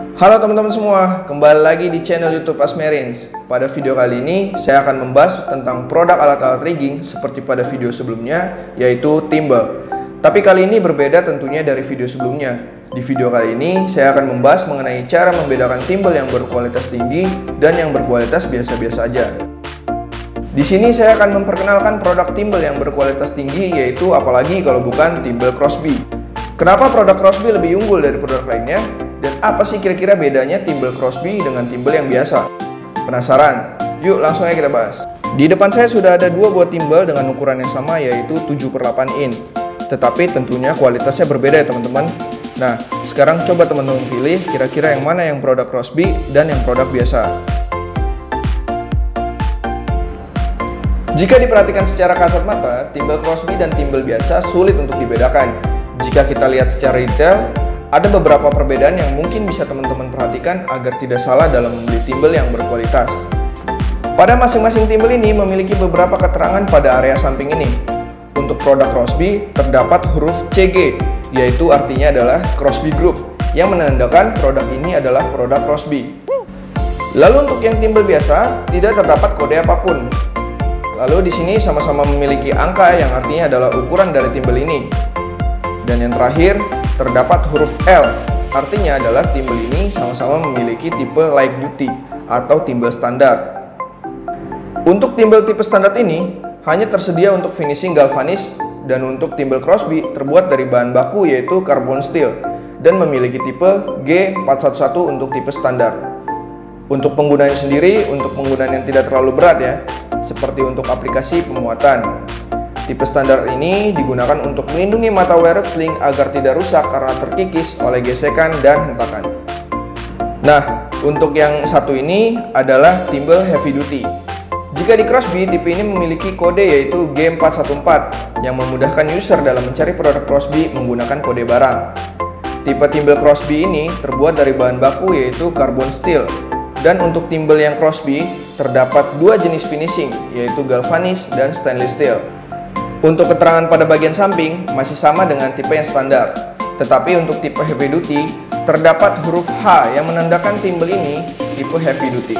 Halo teman-teman semua, kembali lagi di channel YouTube Asmerins. Pada video kali ini, saya akan membahas tentang produk alat-alat rigging seperti pada video sebelumnya, yaitu timbal. Tapi kali ini berbeda tentunya dari video sebelumnya. Di video kali ini, saya akan membahas mengenai cara membedakan timbal yang berkualitas tinggi dan yang berkualitas biasa-biasa saja. Di sini saya akan memperkenalkan produk timbal yang berkualitas tinggi, yaitu apalagi kalau bukan timbal Crosby. Kenapa produk Crosby lebih unggul dari produk lainnya? Dan apa sih kira-kira bedanya timbal Crosby dengan timbal yang biasa? Penasaran? Yuk langsung aja kita bahas. Di depan saya sudah ada dua buah timbal dengan ukuran yang sama yaitu 7 per 8 in. Tetapi tentunya kualitasnya berbeda ya teman-teman. Nah, sekarang coba teman-teman pilih kira-kira yang mana yang produk Crosby dan yang produk biasa. Jika diperhatikan secara kasat mata, timbal Crosby dan timbal biasa sulit untuk dibedakan. Jika kita lihat secara detail, ada beberapa perbedaan yang mungkin bisa teman-teman perhatikan agar tidak salah dalam membeli timbel yang berkualitas. Pada masing-masing timbel ini memiliki beberapa keterangan pada area samping ini. Untuk produk Crosby terdapat huruf CG, yaitu artinya adalah Crosby Group, yang menandakan produk ini adalah produk Crosby. Lalu untuk yang timbel biasa, tidak terdapat kode apa pun. Lalu di sini sama-sama memiliki angka yang artinya adalah ukuran dari timbel ini. Dan yang terakhir, terdapat huruf L, artinya adalah timbel ini sama-sama memiliki tipe light duty atau timbel standar. Untuk timbel tipe standar ini hanya tersedia untuk finishing galvanis dan untuk timbel Crosby terbuat dari bahan baku yaitu carbon steel dan memiliki tipe G411 untuk tipe standar. Untuk penggunanya sendiri, untuk penggunaan yang tidak terlalu berat ya, seperti untuk aplikasi pemuatan. Tipe standar ini digunakan untuk melindungi mata wearable sling agar tidak rusak karena terkikis oleh gesekan dan hentakan. Nah, untuk yang satu ini adalah timbal heavy duty. Jika di Crosby, tipe ini memiliki kode yaitu G414 yang memudahkan user dalam mencari produk Crosby menggunakan kode barang. Tipe timbal Crosby ini terbuat dari bahan baku yaitu carbon steel. Dan untuk timbal yang Crosby, terdapat dua jenis finishing yaitu galvanis dan stainless steel. Untuk keterangan pada bagian samping masih sama dengan tipe yang standar, tetapi untuk tipe heavy duty terdapat huruf H yang menandakan timbel ini tipe heavy duty.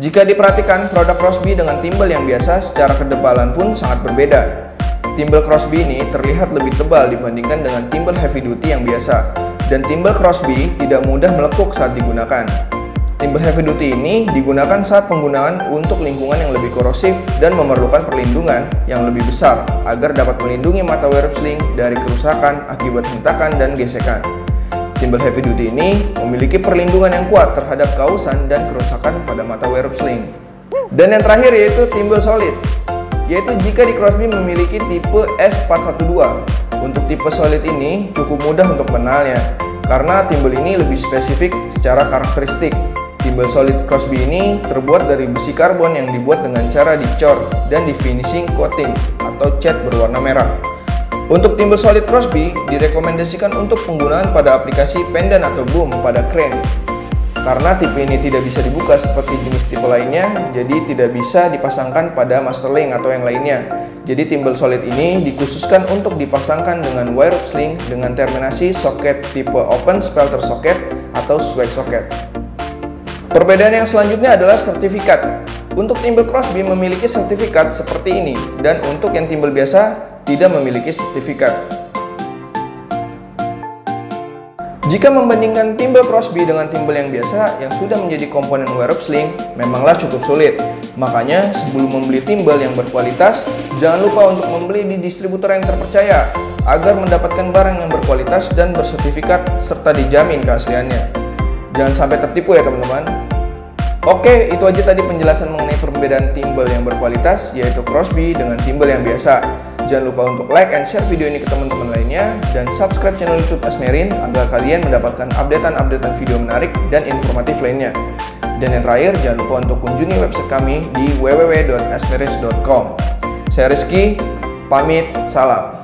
Jika diperhatikan produk Crosby dengan timbel yang biasa secara kedebalan pun sangat berbeda. Timbel Crosby ini terlihat lebih tebal dibandingkan dengan timbel heavy duty yang biasa, dan timbel Crosby tidak mudah melekuk saat digunakan. Timbel heavy duty ini digunakan saat penggunaan untuk lingkungan yang lebih korosif dan memerlukan perlindungan yang lebih besar agar dapat melindungi mata wearable sling dari kerusakan akibat hentakan dan gesekan. Timbel heavy duty ini memiliki perlindungan yang kuat terhadap kausan dan kerusakan pada mata wearable sling. Dan yang terakhir yaitu timbel solid, yaitu jika di Crosby memiliki tipe S412. Untuk tipe solid ini cukup mudah untuk mengenalnya karena timbel ini lebih spesifik secara karakteristik Timbal solid Crosby ini terbuat dari besi karbon yang dibuat dengan cara dicor dan di finishing coating atau cat berwarna merah. Untuk timbal solid Crosby direkomendasikan untuk penggunaan pada aplikasi pendant atau boom pada crane. Karena tipe ini tidak bisa dibuka seperti jenis tipe lainnya, jadi tidak bisa dipasangkan pada master link atau yang lainnya. Jadi timbal solid ini dikhususkan untuk dipasangkan dengan wire sling dengan terminasi soket tipe open spelter socket atau swag socket. Perbedaan yang selanjutnya adalah sertifikat. Untuk timbel Crosby memiliki sertifikat seperti ini dan untuk yang timbel biasa tidak memiliki sertifikat. Jika membandingkan timbel Crosby dengan timbel yang biasa yang sudah menjadi komponen wear sling memanglah cukup sulit. Makanya sebelum membeli timbel yang berkualitas, jangan lupa untuk membeli di distributor yang terpercaya agar mendapatkan barang yang berkualitas dan bersertifikat serta dijamin keasliannya. Jangan sampai tertipu ya teman-teman. Oke, itu aja tadi penjelasan mengenai perbedaan timbal yang berkualitas yaitu Crosby dengan timbal yang biasa. Jangan lupa untuk like and share video ini ke teman-teman lainnya dan subscribe channel YouTube Asmerin agar kalian mendapatkan updatean-updatean video menarik dan informatif lainnya. Dan yang terakhir, jangan lupa untuk kunjungi website kami di www.asmerins.com. Saya Rizky, pamit, salam.